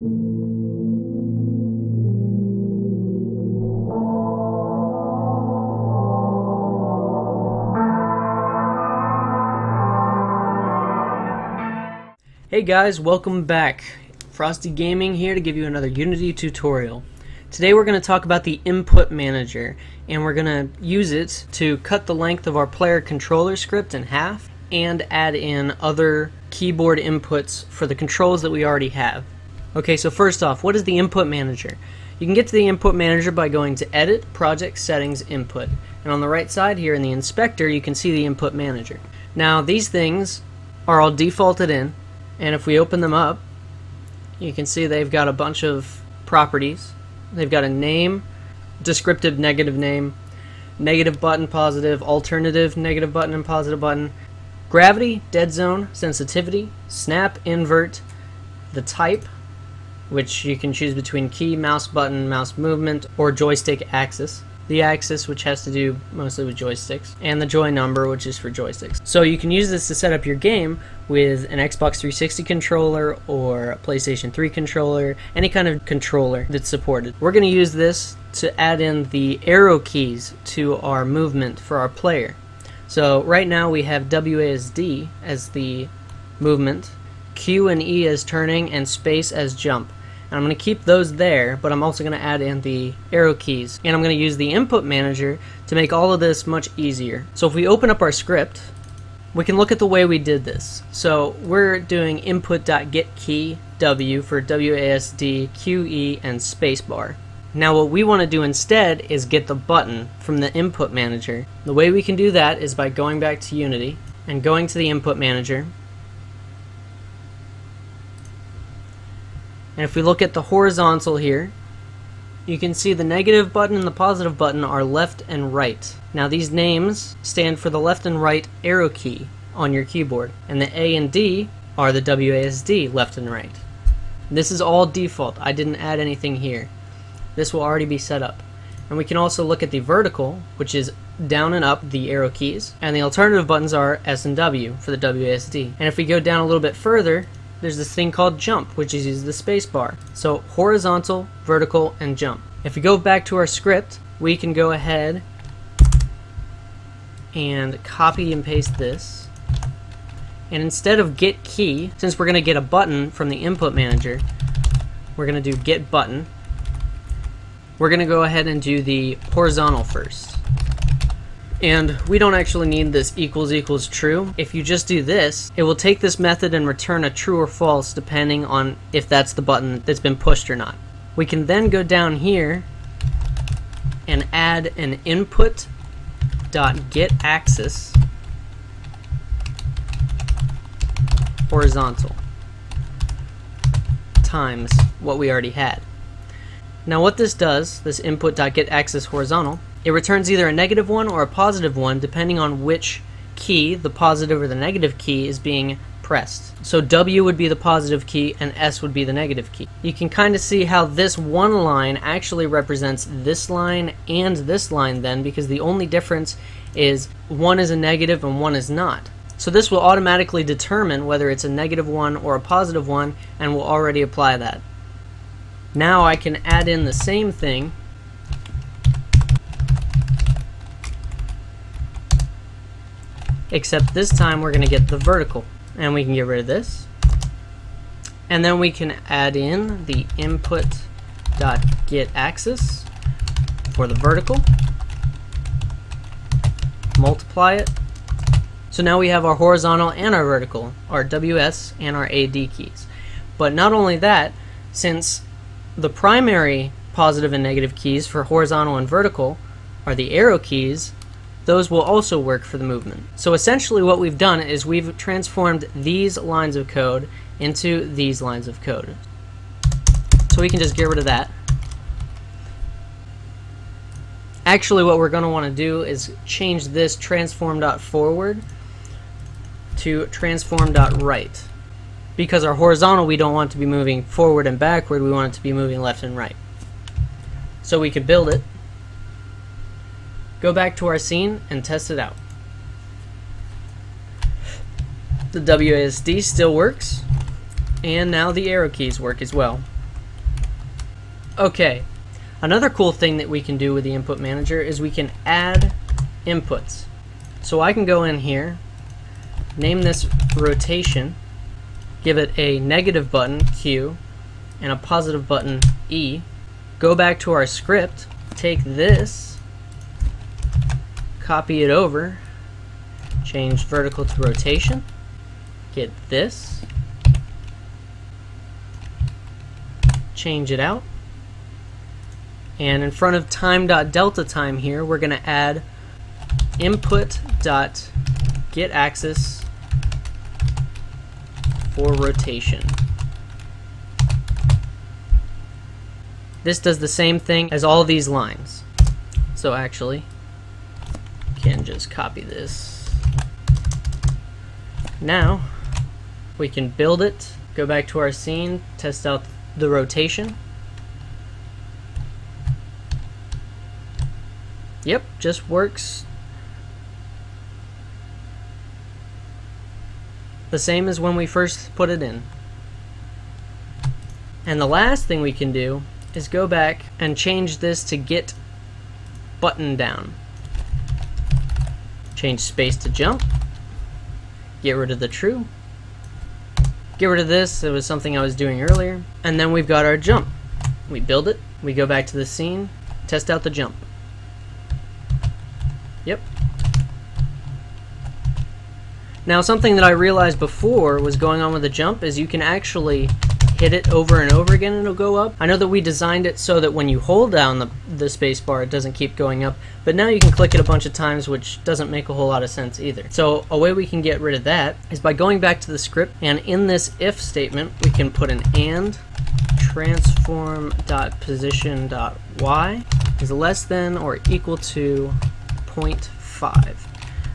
Hey guys, welcome back. Frosty Gaming here to give you another Unity tutorial. Today we're going to talk about the Input Manager, and we're going to use it to cut the length of our player controller script in half and add in other keyboard inputs for the controls that we already have. Okay, so first off, what is the Input Manager? You can get to the Input Manager by going to Edit, Project Settings, Input. And on the right side here in the Inspector, you can see the Input Manager. Now, these things are all defaulted in, and if we open them up, you can see they've got a bunch of properties. They've got a name, descriptive negative name, negative button, positive, alternative negative button and positive button, gravity, dead zone, sensitivity, snap, invert, the type, which you can choose between key, mouse button, mouse movement, or joystick axis the axis, which has to do mostly with joysticks, and the joy number, which is for joysticks. So you can use this to set up your game with an Xbox 360 controller or a PlayStation 3 controller, any kind of controller that's supported. We're going to use this to add in the arrow keys to our movement for our player. So right now we have WASD as the movement, Q and E as turning, and space as jump. And I'm going to keep those there, but I'm also going to add in the arrow keys. And I'm going to use the input manager to make all of this much easier. So if we open up our script, we can look at the way we did this. So we're doing input.getKey W for WASD, QE, and spacebar. Now what we want to do instead is get the button from the input manager. The way we can do that is by going back to Unity and going to the input manager And if we look at the horizontal here, you can see the negative button and the positive button are left and right. Now these names stand for the left and right arrow key on your keyboard, and the A and D are the WASD left and right. This is all default. I didn't add anything here. This will already be set up. And we can also look at the vertical, which is down and up the arrow keys, and the alternative buttons are S and W for the WASD. And if we go down a little bit further, there's this thing called jump, which is the space bar. So horizontal, vertical, and jump. If we go back to our script, we can go ahead and copy and paste this. And instead of get key, since we're going to get a button from the input manager, we're going to do get button. We're going to go ahead and do the horizontal first. And we don't actually need this equals equals true. If you just do this, it will take this method and return a true or false depending on if that's the button that's been pushed or not. We can then go down here and add an input dot get axis horizontal times what we already had. Now what this does, this input dot get axis horizontal, it returns either a negative one or a positive one depending on which key, the positive or the negative key, is being pressed. So W would be the positive key and S would be the negative key. You can kind of see how this one line actually represents this line and this line then because the only difference is one is a negative and one is not. So this will automatically determine whether it's a negative one or a positive one and will already apply that. Now I can add in the same thing except this time we're going to get the vertical. And we can get rid of this. And then we can add in the input dot get axis for the vertical. Multiply it. So now we have our horizontal and our vertical our WS and our AD keys. But not only that since the primary positive and negative keys for horizontal and vertical are the arrow keys those will also work for the movement. So essentially what we've done is we've transformed these lines of code into these lines of code. So we can just get rid of that. Actually what we're going to want to do is change this transform.forward to transform.right. Because our horizontal we don't want to be moving forward and backward, we want it to be moving left and right. So we could build it Go back to our scene and test it out. The WASD still works, and now the arrow keys work as well. Okay, another cool thing that we can do with the input manager is we can add inputs. So I can go in here, name this rotation, give it a negative button, Q, and a positive button, E, go back to our script, take this, copy it over, change vertical to rotation, get this, change it out, and in front of time.delta time here, we're going to add input dot get axis for rotation. This does the same thing as all these lines. So actually, just copy this. Now, we can build it, go back to our scene, test out the rotation. Yep, just works the same as when we first put it in. And the last thing we can do is go back and change this to get button down. Change space to jump. Get rid of the true. Get rid of this, it was something I was doing earlier. And then we've got our jump. We build it, we go back to the scene, test out the jump. Yep, now something that I realized before was going on with the jump is you can actually hit it over and over again it'll go up. I know that we designed it so that when you hold down the, the space bar it doesn't keep going up, but now you can click it a bunch of times which doesn't make a whole lot of sense either. So a way we can get rid of that is by going back to the script and in this if statement we can put an and transform.position.y is less than or equal to 0.5.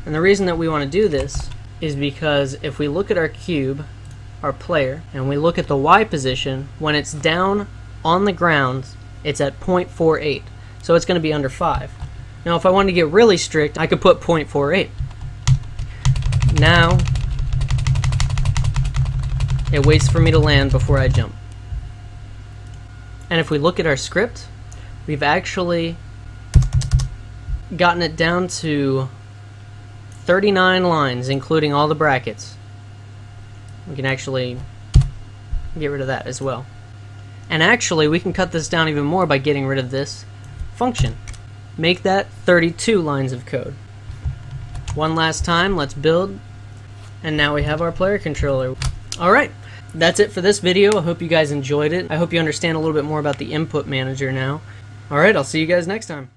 And the reason that we want to do this is because if we look at our cube, our player, and we look at the Y position, when it's down on the ground, it's at 0.48. So it's going to be under 5. Now if I wanted to get really strict, I could put 0.48. Now, it waits for me to land before I jump. And if we look at our script, we've actually gotten it down to 39 lines, including all the brackets. We can actually get rid of that as well. And actually, we can cut this down even more by getting rid of this function. Make that 32 lines of code. One last time, let's build. And now we have our player controller. Alright, that's it for this video. I hope you guys enjoyed it. I hope you understand a little bit more about the input manager now. Alright, I'll see you guys next time.